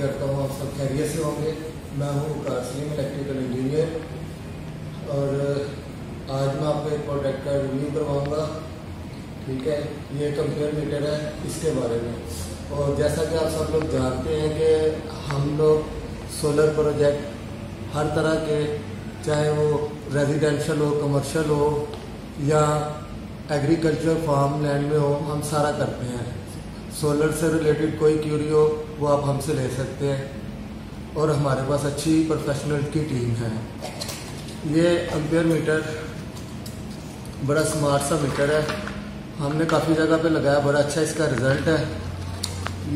करता हूँ, आप सब कैरियर से होंगे। मैं हूँ कासिम इलेक्ट्रिकल इंजीनियर और आज मैं आपको एक प्रोडक्ट का रिव्यू करवाऊँगा। ठीक है? ये कंप्यूटर मीटर है, इसके बारे में। और जैसा कि आप सब लोग जानते हैं कि हम लोग सोलर प्रोजेक्ट हर तरह के, चाहे वो रेजिडेंशल हो कमर्शियल हो, या एग्रीकल्चर फार्म लैंड में हो, हम सारा करते हैं। सोलर से रिलेटेड कोई क्यूरी हो, वो आप हमसे ले सकते हैं। और हमारे पास अच्छी प्रोफेशनल की टीम है। ये अम्पेयर मीटर बड़ा स्मार्ट सा मीटर है। हमने काफ़ी जगह पे लगाया, बड़ा अच्छा इसका रिज़ल्ट है।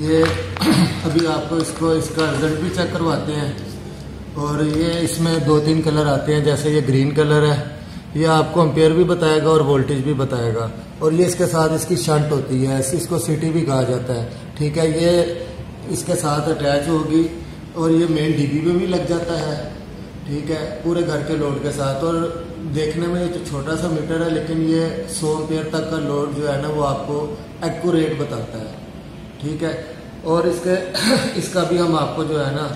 ये अभी आपको इसको, इसका रिज़ल्ट भी चेक करवाते हैं। और ये इसमें दो तीन कलर आते हैं, जैसे ये ग्रीन कलर है। ये आपको अम्पेयर भी बताएगा और वोल्टेज भी बताएगा। और ये इसके साथ इसकी शंट होती है इसको सिटी भी कहा जाता है। ठीक है, ये इसके साथ अटैच होगी और ये मेन डीबी में भी लग जाता है। ठीक है, पूरे घर के लोड के साथ। और देखने में ये तो छोटा सा मीटर है, लेकिन ये सौ एम्पेयर तक का लोड जो है ना, वो आपको एक्यूरेट बताता है। ठीक है, और इसके इसका भी हम आपको जो है ना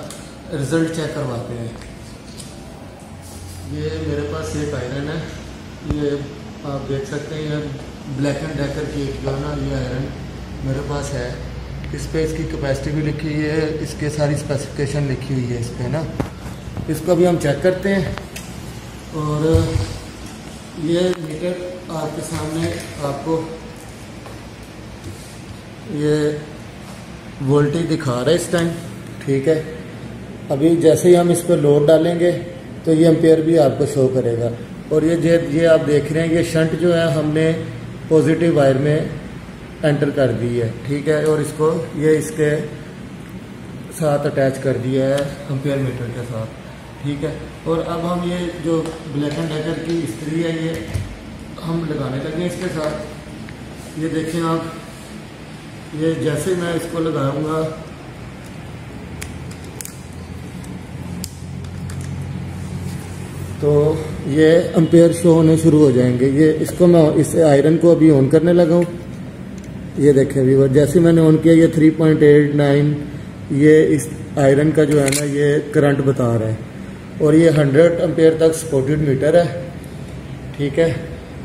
रिज़ल्ट चेक करवाते हैं। ये मेरे पास एक आयरन है, ये आप देख सकते हैं ब्लैक एंड डेकर की एक जो ना, ये आयरन मेरे पास है। इस पर इसकी कैपेसिटी भी लिखी हुई है, इसके सारी स्पेसिफिकेशन लिखी हुई है इस पर ना। इसको भी हम चेक करते हैं। और, ये मीटर आपके सामने आपको ये वोल्टेज दिखा रहा है इस टाइम ठीक है? अभी जैसे ही हम इस पर लोड डालेंगे तो ये एम्पेयर भी आपको शो करेगा। और ये जे, ये आप देख रहे हैं, ये शंट जो है, हमने पॉजिटिव वायर में एंटर कर दी है, ठीक है? और इसको, ये इसके साथ अटैच कर दिया है एम्पेयर मीटर के साथ, ठीक है? और अब हम ये जो ब्लैक एंड डेकर की स्त्री है, ये हम लगाने लगे इसके साथ। ये देखें आप, ये जैसे मैं इसको लगाऊँगा तो ये अम्पेयर शो होने शुरू हो जाएँगे। ये इसको मैं इस आयरन को अभी ऑन करने लगा हूँ। ये देखें व्यूवर जैसे मैंने ऑन किया, ये 3.89 ये इस आयरन का जो है ना, ये करंट बता रहा है। और ये 100 अम्पेयर तक सपोर्टेड मीटर है। ठीक है?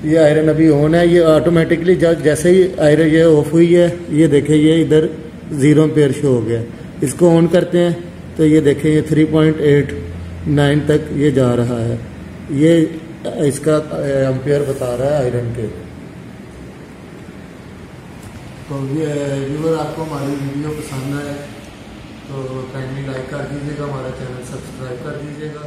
ये आयरन अभी ऑन है, ये ऑटोमेटिकली जैसे ही आयरन ये ऑफ़ हुई है, ये देखें, ये इधर ज़ीरो पेयर शो हो गया। इसको ऑन करते हैं तो ये देखें, ये 3.89 तक ये जा रहा है। ये, इसका एम्पेयर बता रहा है आयरन के। तो ये व्यूवर आपको हमारी वीडियो पसंद आए तो काइंडली लाइक कर दीजिएगा, हमारा चैनल सब्सक्राइब कर दीजिएगा।